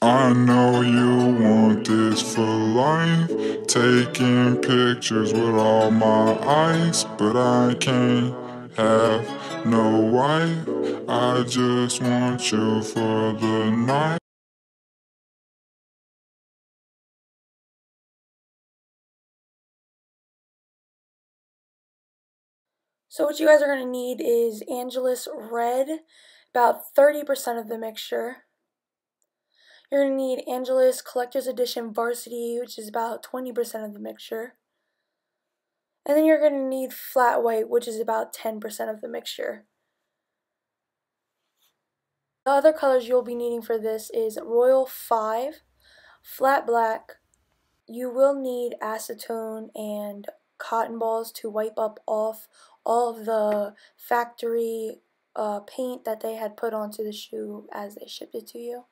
I know you want this for life. Taking pictures with all my eyes, but I can't have no wife. I just want you for the night. So what you guys are going to need is Angelus Red, about 30% of the mixture. You're going to need Angelus Collector's Edition Varsity, which is about 20% of the mixture. And then you're going to need Flat White, which is about 10% of the mixture. The other colors you'll be needing for this is Royal 5, Flat Black. You will need acetone and cotton balls to wipe up off all of the factory uh, paint that they had put onto the shoe as they shipped it to you.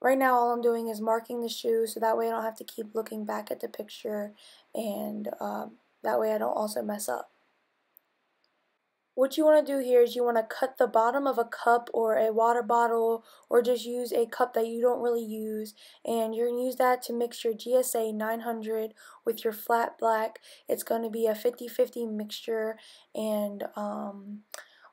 Right now all I'm doing is marking the shoe so that way I don't have to keep looking back at the picture and um, that way I don't also mess up. What you want to do here is you want to cut the bottom of a cup or a water bottle or just use a cup that you don't really use and you're going to use that to mix your GAC 900 with your flat black. It's going to be a 50-50 mixture and um,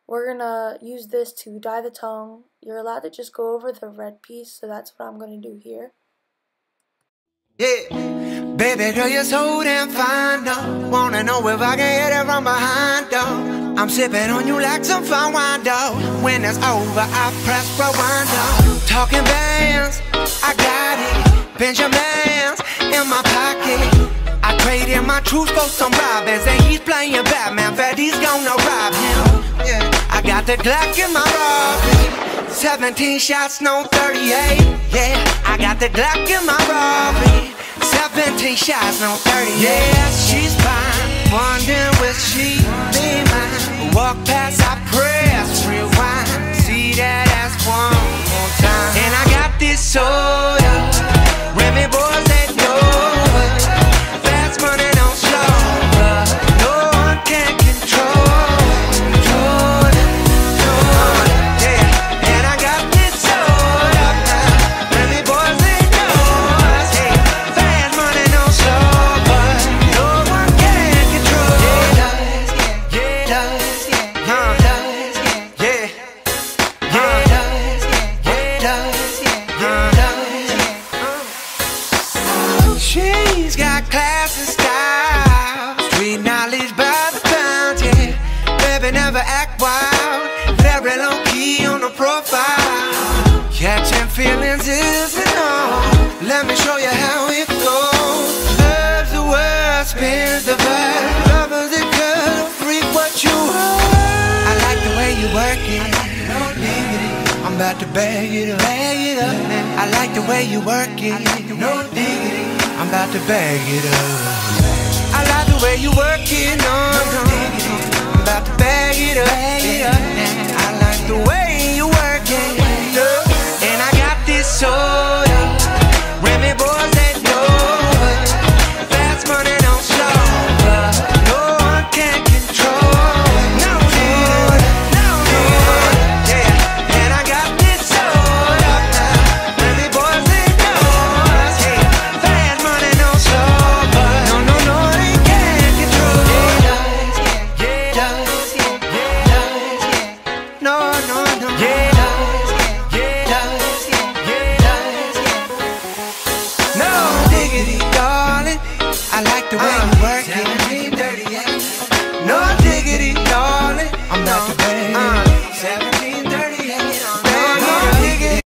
we're to use this to dye the tongue. You're allowed to just go over the red piece, so that's what I'm to do here. Yeah, baby girl, you're so damn fine, though. Wanna know if I can hit it from behind, though. I'm sipping on you like some fine wine, though. When it's over, I press rewind, though. Talking bands, I got it. Benjamins in my pocket. I traded my truth for some robins, and he's playing Batman. Freddy's gonna got the Glock in my Robbie 17 shots, no 38 Yeah, I got the Glock in my Robbie 17 shots, no 38 Yeah, she's fine. Wondering will she be mine? Walk past, I press rewind. See that ass one more time. And I got this soda I'm to bag it up. Bag it up. I like the way you work it. No diggity. I'm about to bag it up. I like the way you work it. No, no. I'm about to. Bag it up. Like the way you work it. No diggity, darling. I'm not the bad. Uh, 1738. No, no diggity.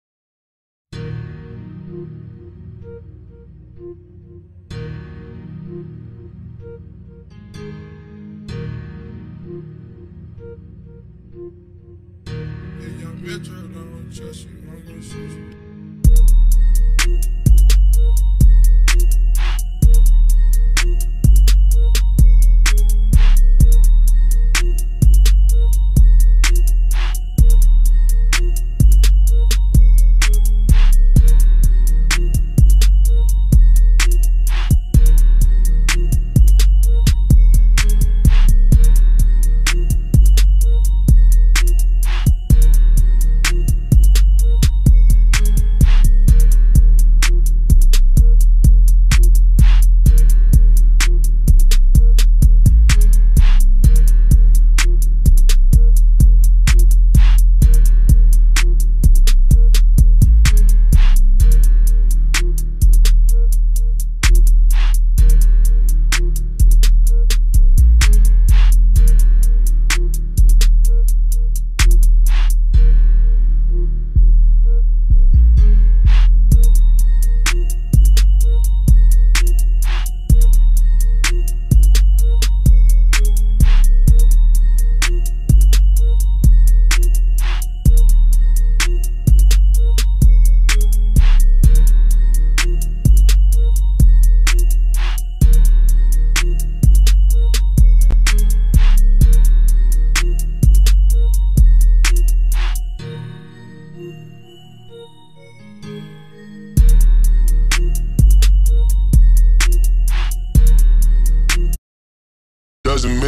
Young Metro don't trust you, I'm gonna shoot you.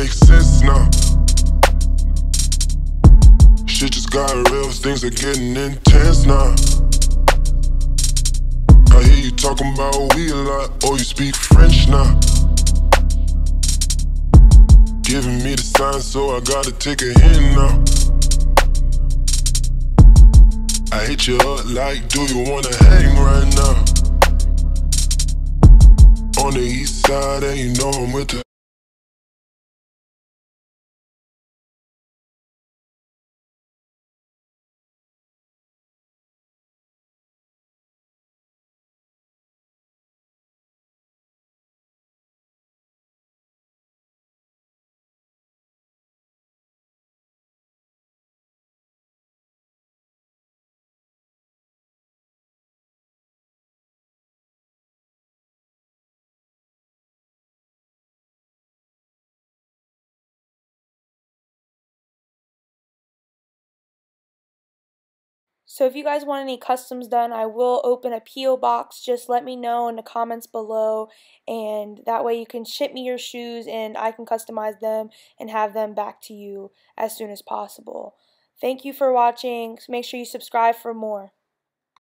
makes sense now. Shit just got real, things are getting intense now. I hear you talking about we a lot, or you speak French now. Giving me the sign, so I gotta take a hint now. I hit you up like, do you wanna hang right now? On the east side, and you know I'm with the So if you guys want any customs done, I will open a P.O. box. Just let me know in the comments below and that way you can ship me your shoes and I can customize them and have them back to you as soon as possible. Thank you for watching. Make sure you subscribe for more.